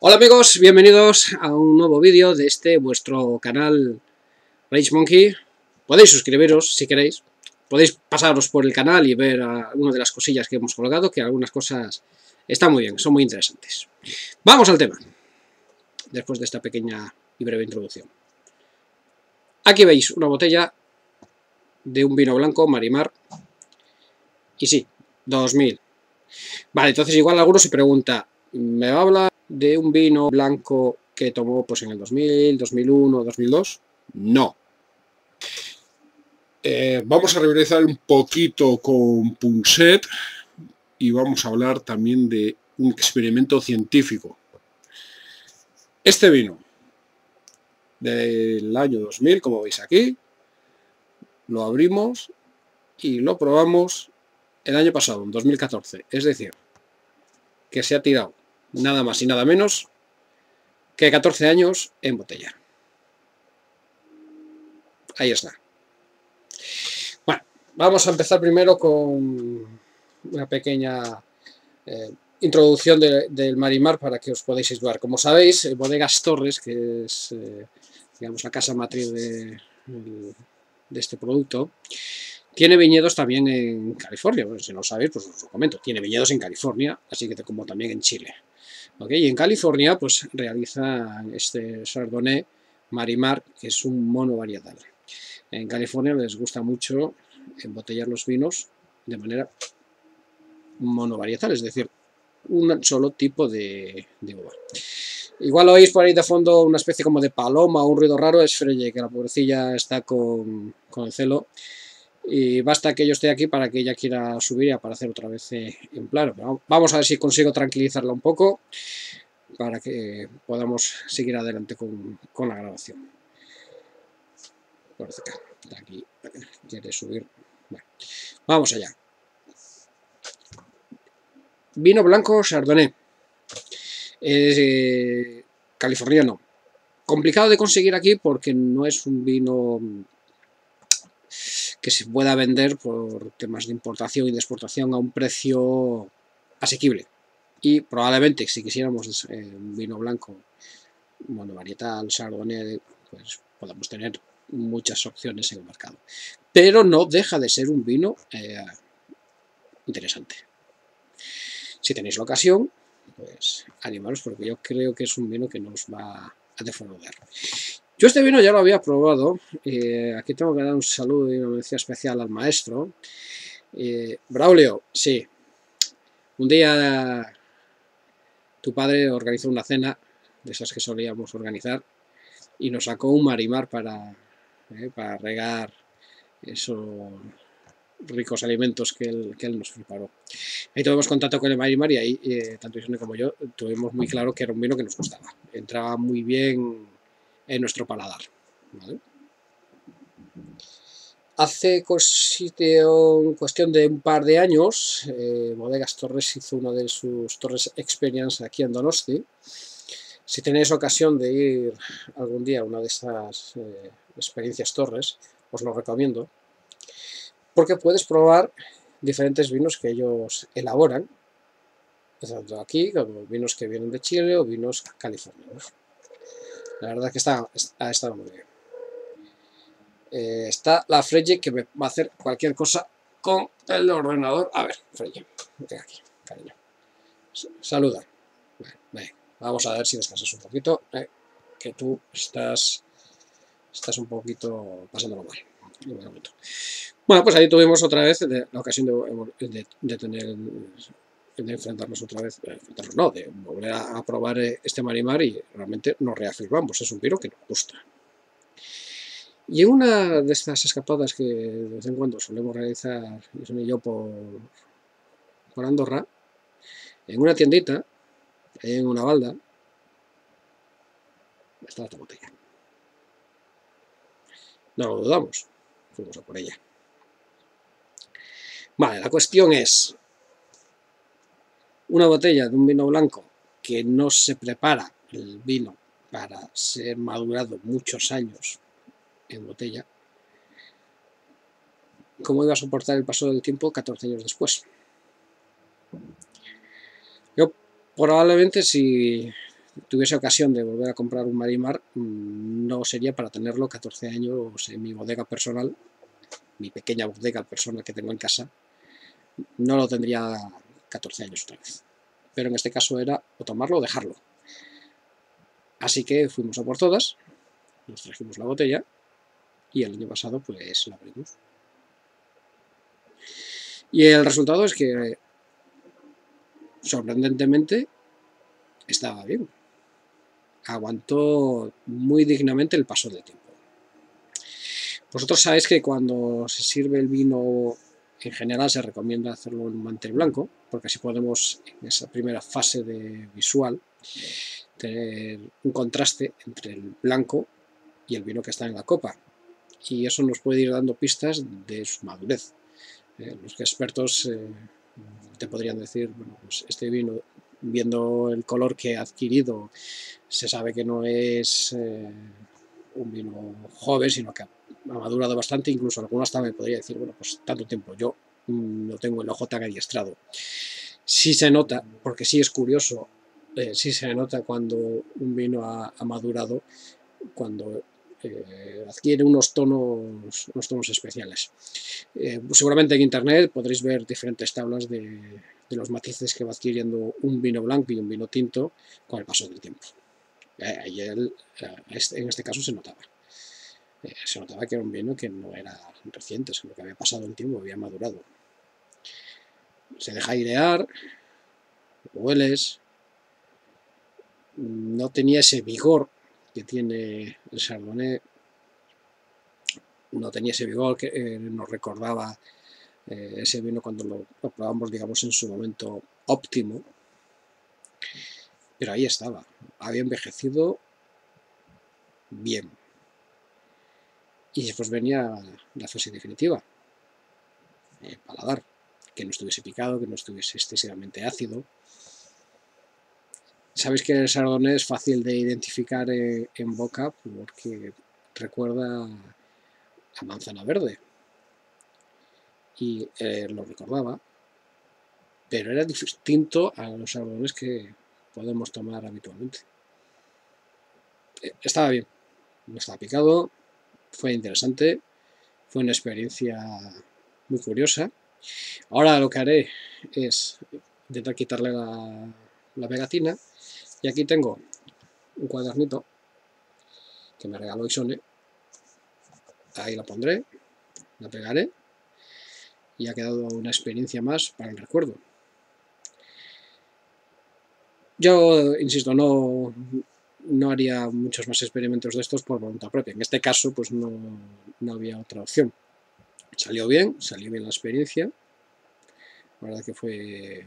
Hola amigos, bienvenidos a un nuevo vídeo de este vuestro canal Rage Monkey. Podéis suscribiros si queréis, podéis pasaros por el canal y ver algunas de las cosillas que hemos colgado, que algunas cosas están muy bien, son muy interesantes. Vamos al tema, después de esta pequeña y breve introducción. Aquí veis una botella de un vino blanco Marimar, y sí, 2000. Vale, entonces igual alguno se pregunta, ¿me va a hablar de un vino blanco que tomó pues, en el 2000, 2001, 2002? No. Eh, vamos a revisar un poquito con Punset y vamos a hablar también de un experimento científico. Este vino del año 2000, como veis aquí, lo abrimos y lo probamos el año pasado, en 2014. Es decir, que se ha tirado nada más y nada menos que 14 años en botella. Ahí está. Bueno, vamos a empezar primero con una pequeña eh, introducción del Marimar para que os podáis situar. Como sabéis, Bodegas Torres, que es eh, digamos la casa matriz de, de este producto, tiene viñedos también en California, si no lo sabéis, pues os lo comento, tiene viñedos en California, así que como también en Chile. Y en California pues realiza este Chardonnay Marimar, que es un mono varietal. En California les gusta mucho embotellar los vinos de manera monovarietal, es decir, un solo tipo de, uva. Igual oís por ahí de fondo una especie como de paloma o un ruido raro, es Freye, que la pobrecilla está con, con el celo y basta que yo esté aquí para que ella quiera subir y aparecer otra vez eh, en plano. vamos a ver si consigo tranquilizarla un poco para que podamos seguir adelante con, la grabación. Por acá, aquí quiere subir. vamos allá. Vino blanco Chardonnay. Eh, californiano. Complicado de conseguir aquí porque no es un vino que se pueda vender por temas de importación y de exportación a un precio asequible. Y probablemente si quisiéramos eh, un vino blanco monovarietal, chardonnay, pues podamos tener muchas opciones en el mercado. Pero no deja de ser un vino eh, interesante. Si tenéis la ocasión, pues animaros porque yo creo que es un vino que nos va a defraudar. Yo este vino ya lo había probado, eh, aquí tengo que dar un saludo y una mención especial al maestro. Eh, Braulio, sí, un día tu padre organizó una cena, de esas que solíamos organizar, y nos sacó un marimar para, eh, para regar esos ricos alimentos que él, que él, nos preparó. Ahí tuvimos contacto con el marimar y ahí, tanto Isone como yo, tuvimos muy claro que era un vino que nos gustaba. Entraba muy bien en nuestro paladar. Hace cuestión de un par de años, eh, Bodegas Torres hizo una de sus Torres Experience aquí en Donosti. Si tenéis ocasión de ir algún día a una de estas eh, experiencias Torres, os lo recomiendo, porque puedes probar diferentes vinos que ellos elaboran, tanto aquí como vinos que vienen de Chile o vinos californianos. La verdad que está, ha estado muy bien. Eh, está la Freye que me va a hacer cualquier cosa con el ordenador. A ver, Freye, aquí, cariño. Saluda. vamos a ver si descansas un poquito. Eh, que tú estás, estás un poquito pasándolo mal. Bueno, pues ahí tuvimos otra vez la ocasión de, de tener de enfrentarnos otra vez, enfrentarnos no, de volver a, probar eh, este Marimar y realmente nos reafirmamos, es un vino que nos gusta. Y en una de estas escapadas que de vez en cuando solemos realizar, y yo por, por Andorra, en una tiendita, en una balda, está esta botella. No lo dudamos, fuimos a por ella. Vale, la cuestión es, una botella de un vino blanco que no se prepara el vino para ser madurado muchos años en botella, ¿cómo iba a soportar el paso del tiempo 14 años después? Yo probablemente si tuviese ocasión de volver a comprar un Marimar, mm, no sería para tenerlo 14 años en mi bodega personal, mi pequeña bodega personal que tengo en casa, no lo tendría 14 años otra vez. Pero en este caso era o tomarlo o dejarlo. Así que fuimos a por todas, nos trajimos la botella y el año pasado pues la abrimos. Y el resultado es que sorprendentemente estaba bien. Aguantó muy dignamente el paso del tiempo. Vosotros sabéis que cuando se sirve el vino en general se recomienda hacerlo en mantel blanco, porque así podemos en esa primera fase de visual tener un contraste entre el blanco y el vino que está en la copa. Y eso nos puede ir dando pistas de su madurez. Eh, los expertos eh, te podrían decir, bueno, pues este vino, viendo el color que ha adquirido, se sabe que no es eh, un vino joven, sino que ha madurado bastante, incluso alguno hasta me podría decir, bueno, pues tanto tiempo, yo no tengo el ojo tan adiestrado. Sí se nota, porque sí es curioso, sí se nota cuando un vino ha madurado, cuando eh, adquiere unos tonos, unos tonos especiales. Eh, seguramente en internet podréis ver diferentes tablas de, los matices que va adquiriendo un vino blanco y un vino tinto con el paso del tiempo. Eh, este, en este caso se notaba. se notaba que era un vino que no era reciente, sino que había pasado el tiempo, había madurado. Se deja airear, hueles, no tenía ese vigor que tiene el Chardonnay no tenía ese vigor que eh, nos recordaba eh, ese vino cuando lo, probamos, digamos, en su momento óptimo. Pero ahí estaba, había envejecido bien. Y después venía la fase definitiva, el paladar, que no estuviese picado, que no estuviese excesivamente ácido, Sabéis que el Chardonnay es fácil de identificar eh, en boca porque recuerda a manzana verde. Y eh, lo recordaba, pero era distinto a los chardonnays que podemos tomar habitualmente. Eh, estaba bien, no estaba picado, fue interesante, fue una experiencia muy curiosa. Ahora lo que haré es intentar quitarle la, pegatina y aquí tengo un cuadernito que me regaló Isone. Ahí la pondré, la pegaré y ha quedado una experiencia más para el recuerdo. Yo, insisto, no, no haría muchos más experimentos de estos por voluntad propia. En este caso, pues no, no había otra opción. Salió bien, salió bien la experiencia. La verdad que fue,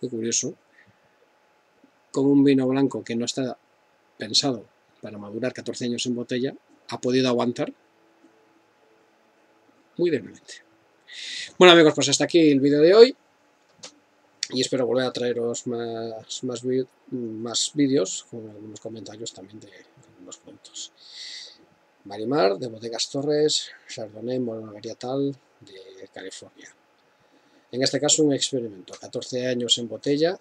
fue curioso con un vino blanco que no está pensado para madurar 14 años en botella, ha podido aguantar muy deblemente. Bueno amigos, pues hasta aquí el vídeo de hoy y espero volver a traeros más, más, vídeos con algunos comentarios también de algunos puntos. Marimar, de Bodegas Torres, Chardonnay Tal de California. En este caso un experimento, 14 años en botella,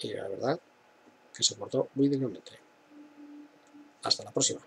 y la verdad que se portó muy dignamente. Hasta la próxima.